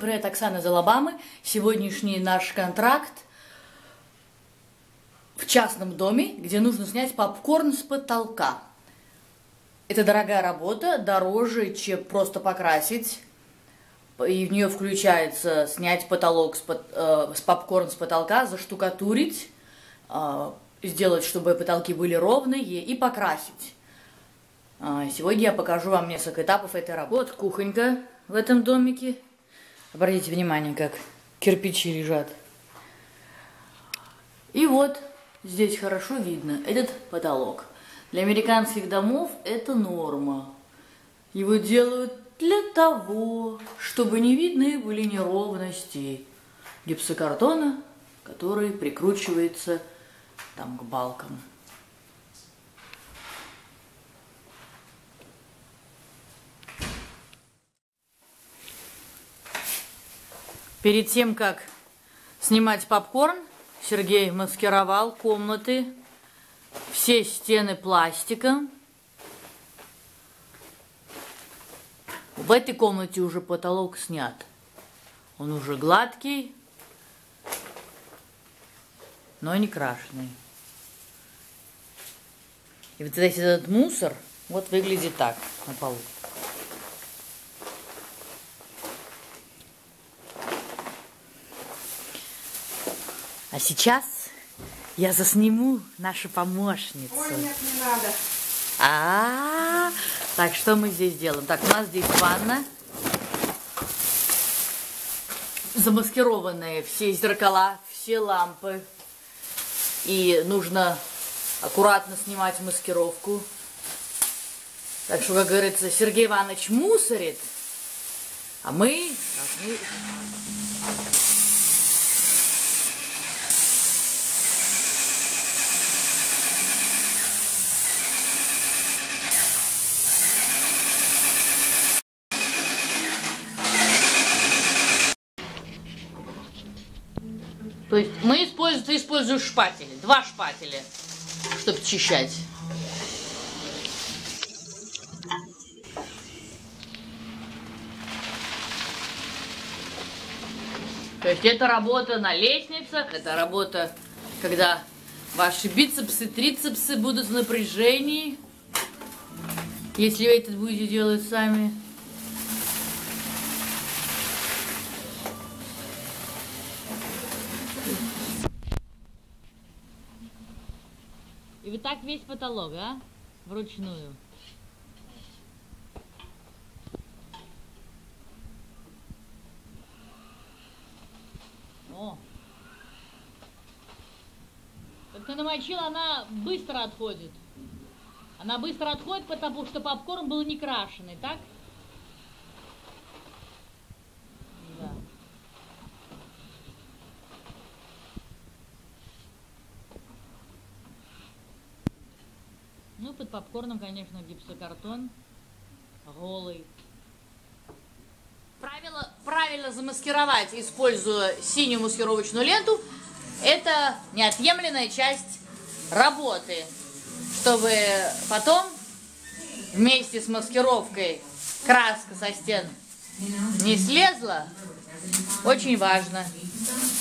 Всем привет, Оксана из Алабамы. Сегодняшний наш контракт в частном доме, где нужно снять попкорн с потолка. Это дорогая работа, дороже, чем просто покрасить. И в нее включается снять потолок с, под, э, с попкорн с потолка, заштукатурить, э, сделать, чтобы потолки были ровные и покрасить. Э, сегодня я покажу вам несколько этапов этой работы. Вот кухонька в этом домике. Обратите внимание, как кирпичи лежат. И вот здесь хорошо видно этот потолок. Для американских домов это норма. Его делают для того, чтобы не видны были неровности гипсокартона, который прикручивается там к балкам. Перед тем, как снимать попкорн, Сергей маскировал комнаты, все стены пластиком. В этой комнате уже потолок снят. Он уже гладкий, но не крашеный. И вот весь этот мусор вот выглядит так на полу. Сейчас я засниму нашу помощницу. Ой, нет, не надо. А, -а, -а. так что мы здесь делаем? Так, у нас здесь ванна. Замаскированные все зеркала, все лампы. И нужно аккуратно снимать маскировку. Так что, как говорится, Сергей Иванович мусорит, а мы должны То есть мы используем, ты используешь шпатели, два шпателя, чтобы чищать. То есть это работа на лестницах, это работа, когда ваши бицепсы, трицепсы будут в напряжении, если вы это будете делать сами. И вот так весь потолок, а? Вручную. О! Только намочила, она быстро отходит. Она быстро отходит, потому что попкорн был не крашеный, так? Ну, под попкорном, конечно, гипсокартон голый. Правило, правильно замаскировать, используя синюю маскировочную ленту, это неотъемлемая часть работы, чтобы потом вместе с маскировкой краска со стен не слезла. Очень важно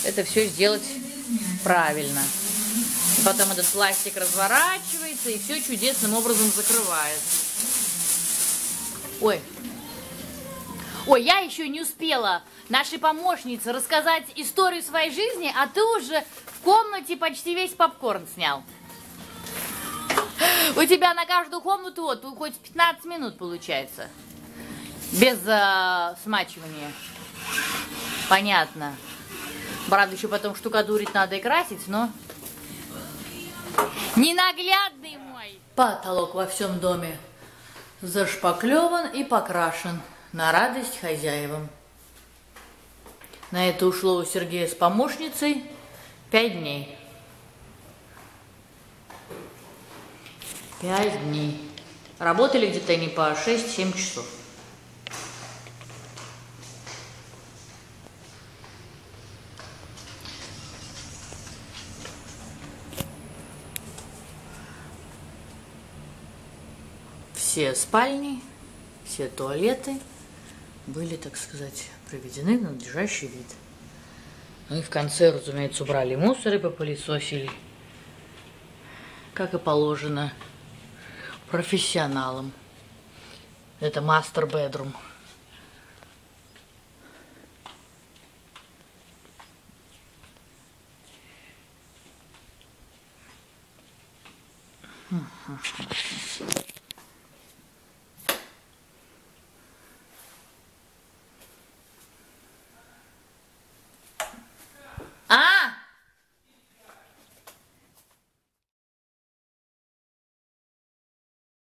это все сделать правильно. Потом этот пластик разворачивается и все чудесным образом закрывает. Ой. Ой, я еще не успела нашей помощнице рассказать историю своей жизни, а ты уже в комнате почти весь попкорн снял. У тебя на каждую комнату вот хоть 15 минут получается. Без э, смачивания. Понятно. Правда, еще потом штукатурить надо и красить, но Ненаглядный мой. Потолок во всем доме зашпаклеван и покрашен на радость хозяевам. На это ушло у Сергея с помощницей пять дней. Пять дней. Работали где-то они по 6-7 часов. Все спальни, все туалеты были, так сказать, приведены в надлежащий вид. Ну и в конце, разумеется, убрали мусор и попылесосили, как и положено профессионалам. Это мастер бедрум.